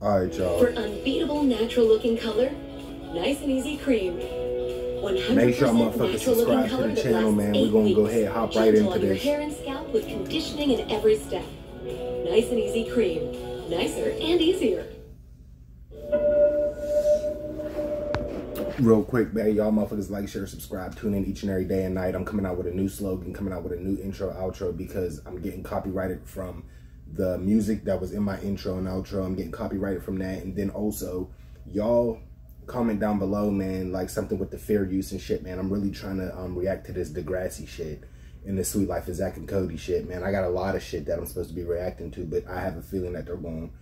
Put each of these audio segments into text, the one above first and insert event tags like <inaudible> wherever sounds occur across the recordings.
All right, y'all. For unbeatable natural looking color, nice and easy cream. Make sure y'all motherfuckers subscribe to the channel, man. We eight gonna go ahead, hop right into this. hair and scalp with conditioning in every step. Nice and easy cream. Nicer and easier. Real quick, man, y'all motherfuckers like, share, subscribe, tune in each and every day and night. I'm coming out with a new slogan, coming out with a new intro, outro because I'm getting copyrighted from the music that was in my intro and outro. I'm getting copyrighted from that. And then also, y'all comment down below, man, like something with the fair use and shit, man. I'm really trying to um, react to this Degrassi shit and this Suite Life of Zack and Cody shit, man. I got a lot of shit that I'm supposed to be reacting to, but I have a feeling that they're going to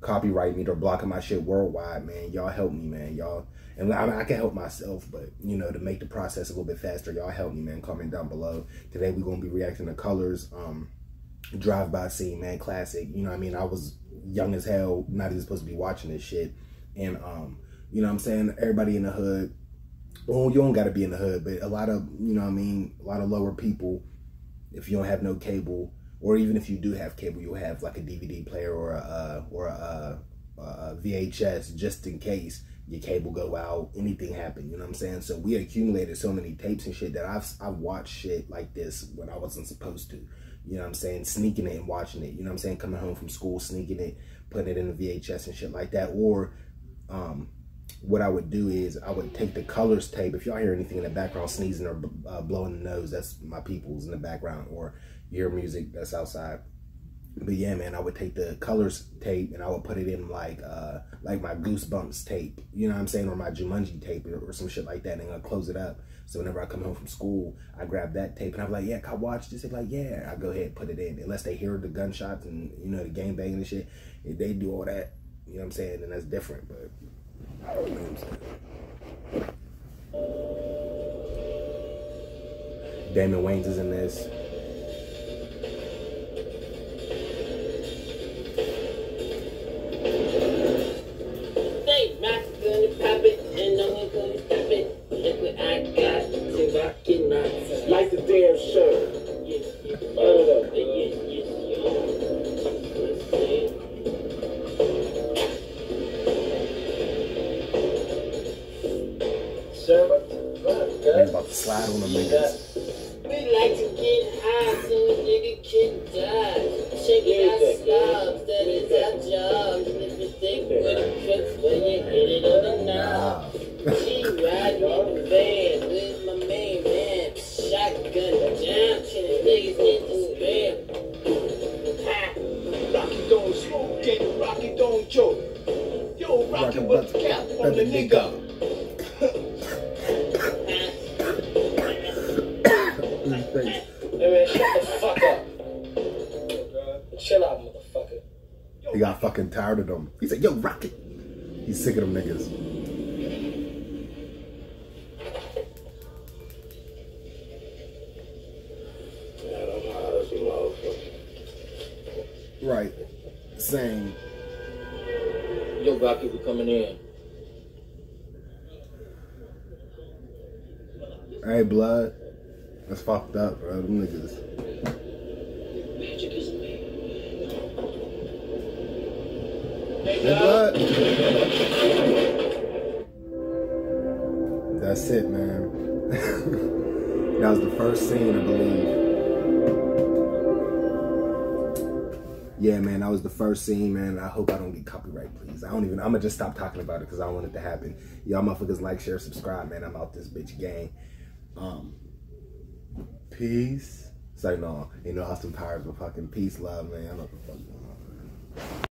copyright me. They're blocking my shit worldwide, man. Y'all help me, man. Y'all, and I, mean, I can help myself, but you know, to make the process a little bit faster, y'all help me, man. Comment down below. Today we're gonna be reacting to Colors, um, Drive By Scene, man, classic. You know, what I mean, I was young as hell, not even supposed to be watching this shit, and um, you know, what I'm saying everybody in the hood. Well, you don't got to be in the hood, but a lot of, you know, what I mean, a lot of lower people, if you don't have no cable, or even if you do have cable, you'll have like a DVD player or a uh, or a, a VHS just in case your cable go out, anything happen. You know what I'm saying? So we accumulated so many tapes and shit that I've I've watched shit like this when I wasn't supposed to. You know what I'm saying? Sneaking it and watching it. You know what I'm saying? Coming home from school, sneaking it, putting it in the VHS and shit like that. Or um, what I would do is I would take the colors tape. If y'all hear anything in the background, sneezing or uh, blowing the nose, that's my people's in the background. Or your music that's outside. But yeah, man, I would take the colors tape and I would put it in like uh like my Goosebumps tape, you know what I'm saying, or my Jumanji tape or, or some shit like that, and I close it up. So whenever I come home from school, I grab that tape and I'm like, yeah, I watch this? They're like, yeah. I go ahead and put it in, unless they hear the gunshots and you know the game banging and shit. If they do all that, you know what I'm saying, then that's different. But you know. Damon Wayans is in this. Rock it, Like the damn show. Yes, yes, up. yes, yes, Sarah, about to slide on them niggas. Niggas in. Oh, oh, ah, Rocky don't smoke and Rocky don't choke. Yo, Rocky, Rocky the cap on the nigga? nigga? Face. <coughs> Hey man, shut the fuck up. Chill out, motherfucker. He got fucking tired of them. He said, yo, Rocket. He's sick of them niggas. Right. Same. Yo, Rocky, we coming in. Hey, blood. That's fucked up, bro. Them niggas. Magic is. Hey, blood. That's it, man. <laughs> that was the first scene, I believe. Yeah, man, that was the first scene, man. I hope I don't get copyright, please. I don't even, I'm gonna just stop talking about it because I don't want it to happen. Y'all motherfuckers like, share, subscribe, man. I'm out this bitch gang. Um, peace. Say no, you know Austin Powers, but fucking peace, love, man. I what the fuck.